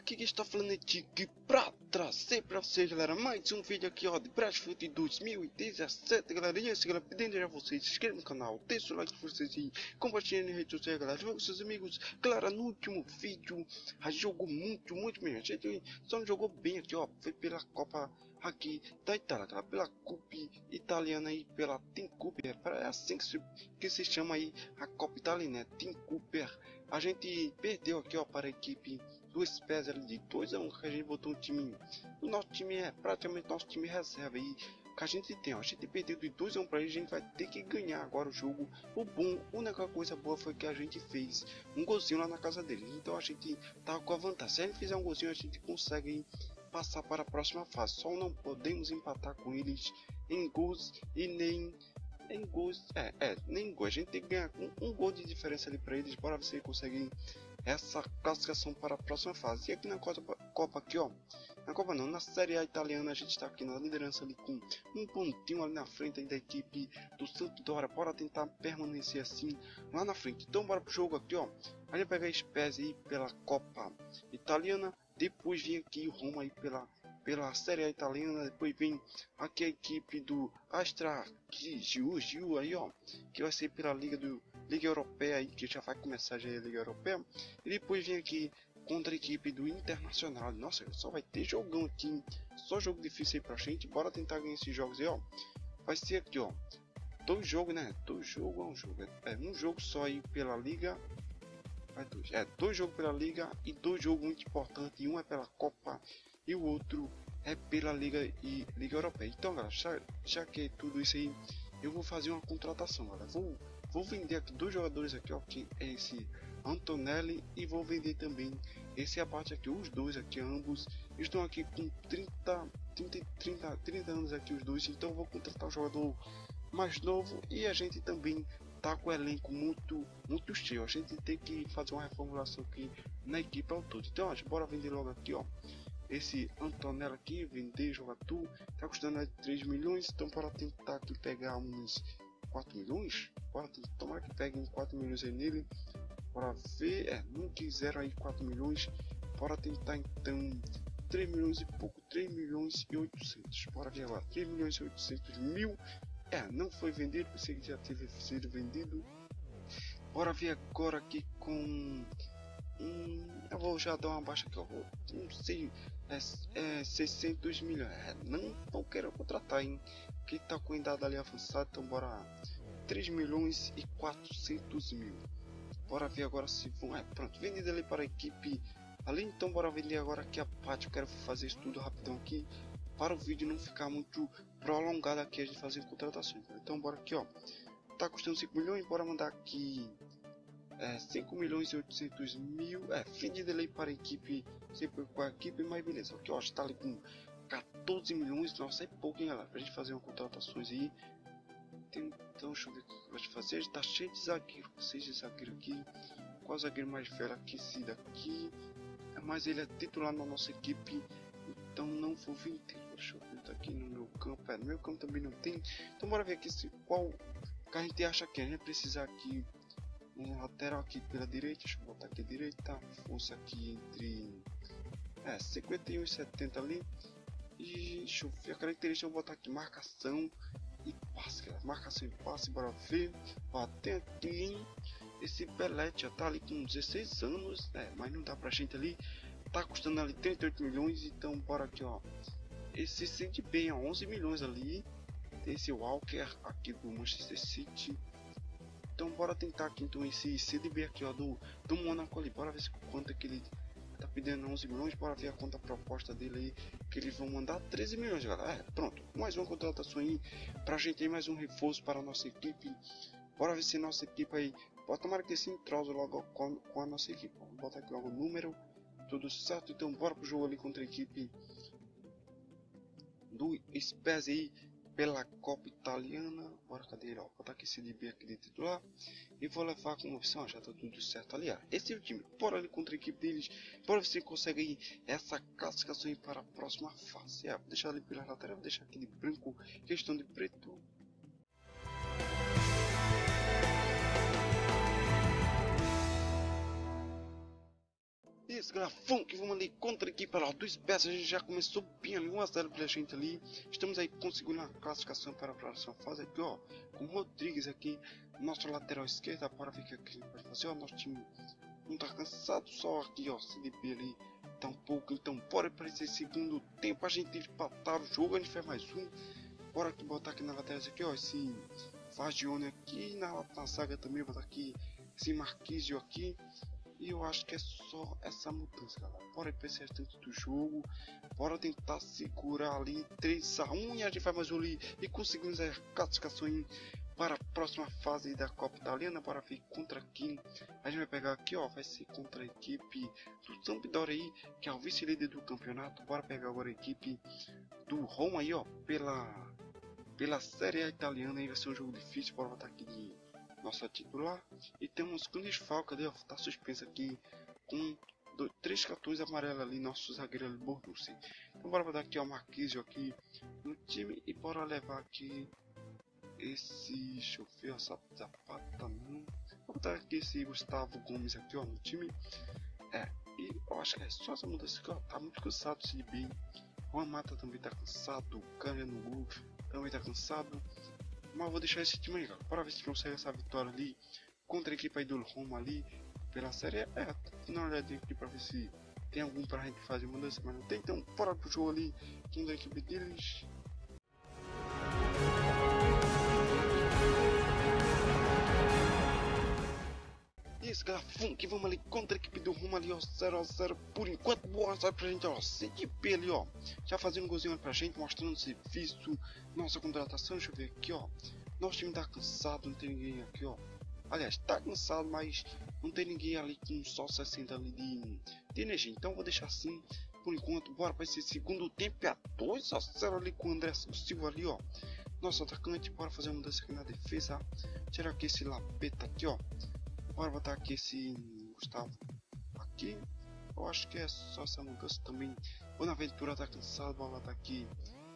aqui que está falando é Tique pra trazer pra vocês, galera, mais um vídeo aqui, ó, de Brasfoot 2017, galera, e esse, galera, pedindo já vocês, se inscrevam no canal, deixa o like pra vocês e compartilhem nas redes sociais, galera, divulgue com seus amigos, galera, no último vídeo, a gente jogou muito, muito bem, a gente só não jogou bem aqui, ó, foi pela Copa aqui da Itália, galera, pela Copa italiana e pela Team Cooper, é assim que se, que se chama aí a Copa italiana, né, Team Cooper, a gente perdeu aqui, ó, para a equipe do Spezia de 2 a 1 um, que a gente botou um time. O nosso time é praticamente nosso time reserva aí que a gente tem. Ó, a gente perdeu de 2 a 1 um para ele, a gente vai ter que ganhar agora o jogo. O bom, a única coisa boa foi que a gente fez um golzinho lá na casa dele. Então a gente tá com a vantagem. Se ele fizer um golzinho, a gente consegue passar para a próxima fase. Só não podemos empatar com eles em gols e nem em gols. É, é, nem gol. A gente tem que ganhar um, um gol de diferença ali para eles. Bora ver se eles conseguem essa classificação para a próxima fase. E aqui na Copa, Copa aqui, ó. Na Copa não, na Série A italiana a gente está aqui na liderança ali com um pontinho ali na frente da equipe do Santo Dora. Bora tentar permanecer assim lá na frente. Então bora pro jogo aqui, ó. A gente pega a Spezia aí pela Copa Italiana. Depois vem aqui o Roma aí pela pela Série A italiana, depois vem aqui a equipe do Astra Giu, Giu aí ó, que vai ser pela Liga do Liga Europeia aí, que já vai começar já a Liga Europeia, e depois vem aqui contra a equipe do Internacional. Nossa, só vai ter jogão aqui, só jogo difícil aí pra gente. Bora tentar ganhar esses jogos aí, ó. Vai ser aqui, ó. Dois jogos, né? Dois jogos é um jogo. É um jogo só aí pela Liga é dois. É dois jogos pela Liga e dois jogos muito importantes. Um é pela Copa e o outro é pela Liga e Liga Europeia. Então, galera, já, já que é tudo isso aí, eu vou fazer uma contratação, galera. Vou, vou vender aqui dois jogadores aqui, ó, que é esse Antonelli e vou vender também esse abate aqui, os dois aqui, ambos estão aqui com 30, 30, 30, 30 anos aqui os dois, então vou contratar um jogador mais novo e a gente também tá com o elenco muito muito cheio. A gente tem que fazer uma reformulação aqui na equipe ao todo. Então, ó, bora vender logo aqui, ó esse Antonella aqui, vender, jogar tá custando 3 milhões, então para tentar aqui pegar uns 4 milhões, bora tomara que peguem 4 milhões aí nele, para ver, é, não quiseram aí 4 milhões, bora tentar então 3 milhões e pouco, 3 milhões e 800, bora ver agora, 3 milhões e 800 mil, é, não foi vendido, pensei que já teve sido vendido, bora ver agora aqui com Hum, eu vou já dar uma baixa aqui, eu vou, não sei, é, é 600 milhões. É, não, não quero contratar, hein? Que tá com idade ali avançada, então bora 3 milhões e 400 mil. Bora ver agora se vão. É, pronto, vendida ali para a equipe. Ali então, bora vender agora aqui a parte. Eu quero fazer isso tudo rapidão aqui para o vídeo não ficar muito prolongado aqui a gente fazer contratações. Então, bora aqui, ó. Tá custando 5 milhões, bora mandar aqui é, 5 milhões e 800 mil. É, fim de delay para a equipe, sempre com a equipe, mas beleza. Aqui, ó, está ali com 14 milhões. Nossa, é pouco, hein, galera, pra gente fazer uma contratações aí. Tem, então, deixa eu ver o que vai fazer. Está cheio de zagueiro, 6 de zagueiro aqui. Qual zagueiro mais velho aqui? É, mas ele é titular na nossa equipe, então não vou vender. Deixa eu ver tá aqui no meu campo. É, no meu campo também não tem. Então, bora ver aqui se qual que a gente acha que a gente precisa aqui um lateral aqui pela direita, deixa eu botar aqui direita, força aqui entre é, 51 e 70 ali. E deixa eu ver a característica, eu vou botar aqui marcação e passe, marcação e passe, bora ver. Ó, aqui esse Belete, já tá ali com 16 anos, é, mas não dá pra gente ali. Tá custando ali 38 milhões, então bora aqui, ó. Esse sente bem, ó, 11 milhões ali. Tem esse Walker aqui do Manchester City. Então bora tentar aqui então esse CDB aqui ó do, do Monaco ali. Bora ver se quanto é que ele tá pedindo 11 milhões. Bora ver a conta proposta dele aí. Que eles vão mandar 13 milhões galera. É, pronto. Mais uma contratação aí pra gente aí. Mais um reforço para a nossa equipe. Bora ver se nossa equipe aí. Bota que se entrosa logo com, com a nossa equipe. Botar aqui logo o número. Tudo certo. Então bora pro jogo ali contra a equipe do Spezia aí pela Copa Italiana. Bora, cadê ele? Ó, botar aqui esse DB aqui de titular. E vou levar como opção. Já tá tudo certo ali. Ó. Esse é o time. Bora ali contra a equipe deles. Bora ver se consegue aí essa classificação aí para a próxima fase. É, deixar ali pela lateral. Deixar aqui de branco. Questão de preto. Esse grafão que vamos ali contra a equipe lá, dois peças, a gente já começou bem ali, 1x0 pra gente ali. Estamos aí conseguindo a classificação para a próxima fase aqui, ó. Com o Rodrigues aqui, nosso lateral esquerdo, bora ver o que a pode fazer, ó. Nosso time não tá cansado, só aqui, ó, CDB ali tá um pouco, então bora para esse segundo tempo, a gente empatar o jogo, a gente faz mais um. Bora aqui botar aqui na lateral aqui, ó, esse Fagione aqui, na, na saga também, botar aqui esse Marquísio aqui. E eu acho que é só essa mudança, galera. Bora esse restante do jogo. Bora tentar segurar ali 3 a 1 e a gente vai mais um ali e conseguimos a classificação para a próxima fase da Copa Italiana. Bora ver contra quem a gente vai pegar aqui, ó. Vai ser contra a equipe do Sampdoria aí, que é o vice-líder do campeonato. Bora pegar agora a equipe do Roma aí, ó, pela pela Série Italiana aí vai ser um jogo difícil. Bora botar aqui de nossa titular. E temos com desfalque ali, ó, tá suspenso aqui com dois, três cartões amarelos ali, nosso zagueiro ali, Borussia. Então bora botar aqui ó, o Marquisio aqui no time e bora levar aqui esse, deixa eu ver, ó, Zapata não. Vou botar aqui esse Gustavo Gomes aqui ó, no time. É, e eu acho que é só essa mudança aqui ó, tá muito cansado de bem. O Amata também tá cansado, o no gol também tá cansado. Mas vou deixar esse time aí, cara. Para ver se consegue essa vitória ali contra a equipe aí do Roma ali pela série. É, uma olhadinha aqui para ver se tem algum pra gente fazer mudança, mas não tem. Então, bora pro jogo ali contra a equipe deles. Esse garfão que vamos ali contra a equipe do Rumo ali, ó, 0x0 por enquanto, boa sorte pra gente, ó, CDP ali, ó, já fazendo um golzinho pra gente, mostrando o serviço, nossa contratação, deixa eu ver aqui, ó, nosso time tá cansado, não tem ninguém aqui, ó, aliás, tá cansado, mas não tem ninguém ali com só 60 ali de, de energia, então vou deixar assim, por enquanto, bora para esse segundo tempo, é a 2x0 ali com o André Silva ali, ó, nosso atacante, bora fazer uma mudança aqui na defesa, tirar aqui esse lapeta aqui, ó, Bora botar aqui esse Gustavo aqui. Eu acho que é só essa mudança também. Bonaventura tá cansado, bola tá aqui.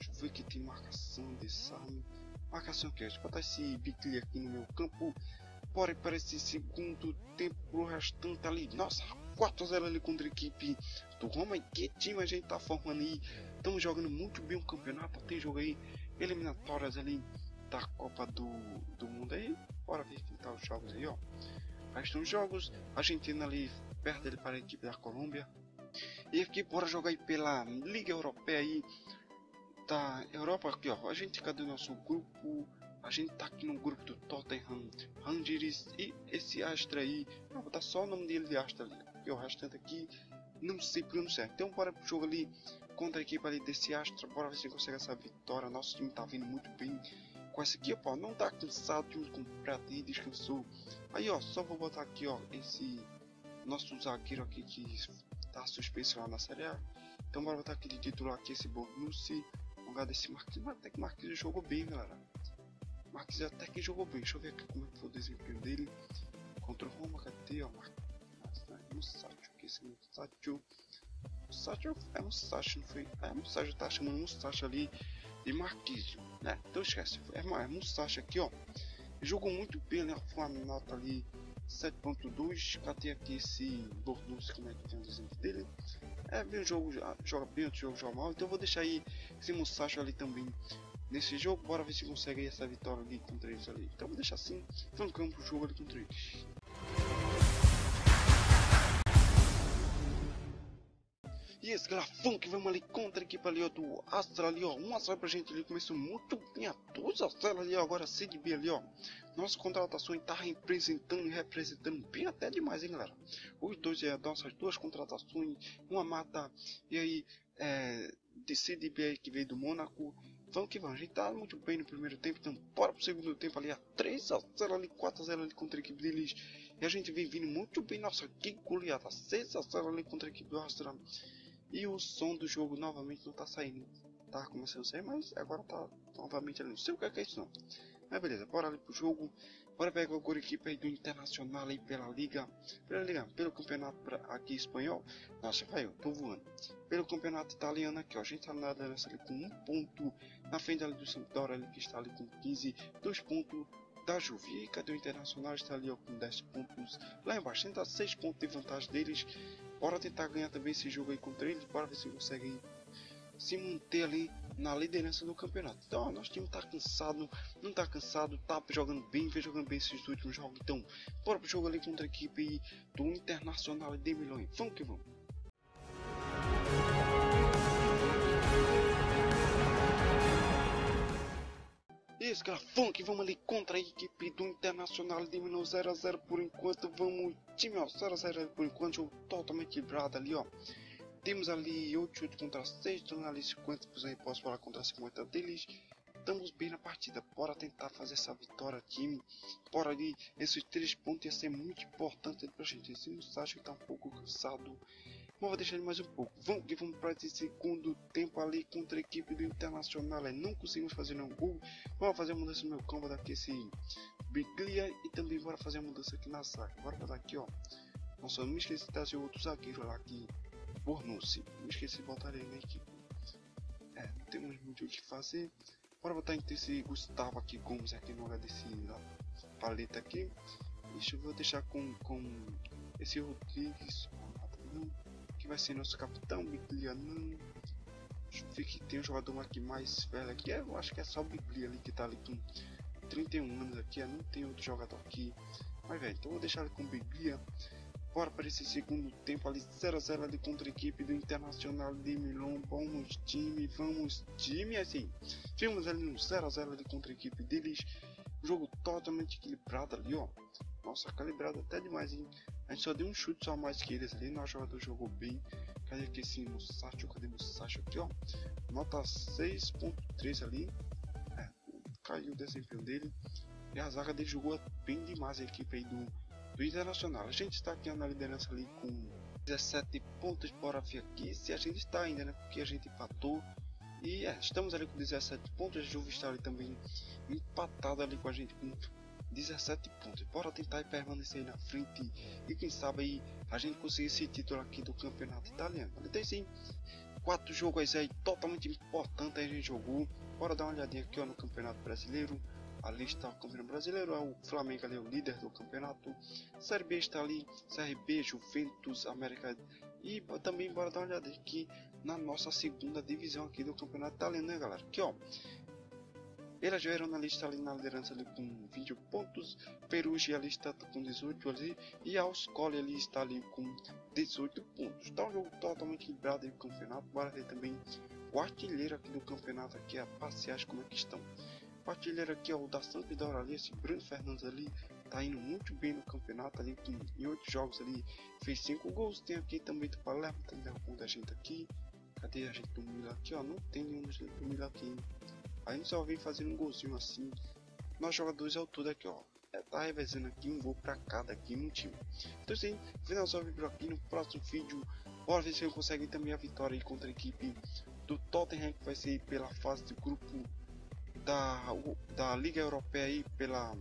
Deixa eu ver que tem marcação de Sami. Marcação que é? Deixa botar esse Bicli aqui no meu campo. Bora para esse segundo tempo pro restante ali. Nossa, 4x0 ali contra a equipe do Roma. Que time a gente tá formando aí? Estamos jogando muito bem o campeonato. Tem jogo aí, eliminatórias ali da Copa do, do Mundo aí. Bora ver quem tá os jogos aí, ó restam jogos, Argentina ali perto dele para a equipe da Colômbia. E aqui bora jogar aí pela Liga Europeia aí da Europa aqui ó. A gente cadê o nosso grupo? A gente tá aqui no grupo do Tottenham, Rangers e esse Astra aí. Eu vou botar só o nome dele de Astra ali, porque o restante aqui não sei pronunciar. Então bora pro jogo ali contra a equipe ali desse Astra. Bora ver se consegue essa vitória. Nosso time tá vindo muito bem com essa aqui, ó, não tá cansado de completo e descansou. Aí, ó, só vou botar aqui, ó, esse nosso zagueiro aqui que tá suspenso lá na Série A. Então, bora botar aqui de titular aqui esse Bonucci, lugar desse Marquinhos. Mas até que Marquinhos jogou bem, galera. Marquinhos até que jogou bem. Deixa eu ver aqui como é foi o desempenho dele contra o Roma. Cadê, ó, Marquinhos? Mussacho, aqui esse Mussacho. Mussacho é Mussacho, não foi? É, Mussacho tá chamando Mussacho ali de Marquinhos, né? Então esquece, é, é Musashi aqui, ó. Jogou muito bem, né? Foi uma nota ali 7.2. Catei aqui esse Bordeaux, como é que tem o desenho dele. É, bem o jogo, joga bem, o jogo joga mal. Então eu vou deixar aí esse Musashi ali também nesse jogo. Bora ver se consegue essa vitória ali contra eles ali. Então vou deixar assim, francando o jogo ali contra eles. Esse grafão que vamos ali contra a equipe ali ó, do Astra ali ó, um Astra pra gente ali começou muito bem a todos Astra ali ó, agora CDB ali ó. Nossa contratação tá representando e representando bem até demais hein galera. Os dois é nossas duas contratações, uma mata e aí é, de CDB aí que veio do Mônaco. Vamos que vamos, a gente tá muito bem no primeiro tempo, então bora pro segundo tempo ali, a 3 a 0 ali, 4 a 0 ali contra a equipe deles. E a gente vem vindo muito bem, nossa, que goleada, 6 a 0 ali contra a equipe do Astra. E o som do jogo novamente não tá saindo. Tá começando a sair, mas agora tá novamente ali. Não sei o que é, que é isso não. Mas beleza, bora ali pro jogo. Bora pegar equipe aí do Internacional aí pela Liga. Pela Liga, pelo campeonato aqui espanhol. Nossa, vai, eu tô voando. Pelo campeonato italiano aqui, ó. A gente tá na liderança ali com um ponto. Na frente ali do Sampdoria ali que está ali com 15. Dois pontos da Juve. E cadê o Internacional? Está ali ó, com 10 pontos. Lá embaixo, tá 6 pontos de vantagem deles. Bora tentar ganhar também esse jogo aí contra eles. Bora ver se consegue se manter ali na liderança do campeonato. Então, ó, nosso time tá cansado, não tá cansado, tá jogando bem, vem jogando bem esses últimos jogos. Então, bora pro jogo ali contra a equipe do Internacional de Milhões. Vamos que vamos. Isso, cara, funk, vamos ali contra a equipe do Internacional de Minas 0x0 por enquanto, vamos, time, ó, 0x0 por enquanto, totalmente quebrado ali, ó. Temos ali 8 chutes contra 6, estamos ali 50% posso falar contra 50 deles. Estamos bem na partida, bora tentar fazer essa vitória, time. Bora ali, esses 3 pontos ia ser muito importante pra gente. Esse Musashi tá um pouco cansado, mas vou deixar ele mais um pouco. Vamos que vamos para esse segundo tempo ali contra a equipe do Internacional. É, não conseguimos fazer nenhum gol. Vamos fazer a mudança no meu campo daqui esse Biglia e também bora fazer a mudança aqui na saca. Bora botar aqui, ó. Nossa, me esqueci de trazer outro zagueiro lá aqui. Bornucci. Me esqueci de botar ele na equipe. É, não temos muito o que fazer. Bora botar então esse Gustavo aqui Gomes aqui no lugar desse paleta aqui. Deixa eu vou deixar com, com esse Rodrigues que vai ser nosso capitão, Biglia não. Eu ver que tem um jogador aqui mais velho aqui. É, eu acho que é só o Biglia ali que tá ali com 31 anos aqui. É, não tem outro jogador aqui. Mas velho, então vou deixar ele com o Biglia. Bora para esse segundo tempo ali 0x0 ali contra a equipe do Internacional de Milão. Vamos time, vamos time assim. Tivemos ali no 0x0 ali contra a equipe deles. Jogo totalmente equilibrado ali, ó. Nossa, calibrado até demais, hein? A gente só deu um chute só mais que eles ali. Nosso jogador jogou bem. Cadê aqui esse Musashi? Cadê Musashi aqui, ó? Nota 6.3 ali. É, caiu o desempenho dele. E a zaga dele jogou bem demais a equipe aí do do Internacional. A gente está aqui na liderança ali com 17 pontos, bora ver aqui se a gente está ainda, né? Porque a gente empatou. E é, estamos ali com 17 pontos, a Juve está ali também empatado ali com a gente com 17 pontos. Bora tentar permanecer na frente e quem sabe aí a gente conseguir esse título aqui do campeonato italiano. Tem sim quatro jogos aí totalmente importantes a gente jogou. Bora dar uma olhadinha aqui ó, no campeonato brasileiro a lista do campeonato brasileiro é o Flamengo ali, o líder do campeonato. Série B está ali, CRB, Juventus, América e também bora dar uma olhada aqui na nossa segunda divisão aqui do campeonato italiano, né galera? Aqui ó, eles vieram na lista ali na liderança ali com 20 pontos, Perugia ali está com 18 ali e a Auscoli ali está ali com 18 pontos. Está um jogo totalmente equilibrado aí o campeonato, bora ver também o artilheiro aqui do campeonato aqui, a parciais como é que estão. Partilheiro aqui, ó, o da da Aurali, esse Bruno Fernandes ali, tá indo muito bem no campeonato ali, que em oito jogos ali fez cinco gols. Tem aqui também do Palermo, tem derrubando da gente aqui. Cadê a gente do Mila aqui, ó? Não tem nenhum do Mila aqui. A gente só vem fazendo um golzinho assim. Nós jogadores ao todo aqui, ó. É, tá revezando aqui um gol pra cada aqui no time. Então assim, finalizou o vídeo aqui no próximo vídeo. Bora ver se ele consegue também a vitória aí contra a equipe do Tottenham, que vai ser pela fase do grupo da, da Liga Europeia aí pela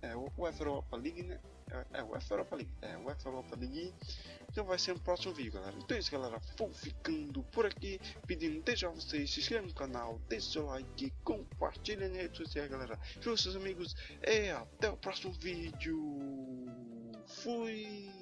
é, UEFA Europa League, né? É, é UEFA Europa League, é UEFA Europa League. Então vai ser no próximo vídeo, galera. Então é isso, galera. Vou ficando por aqui, pedindo desde a vocês se inscrevam no canal, deixe seu like, compartilhem nas redes sociais, galera. Com seus amigos e até o próximo vídeo. Fui!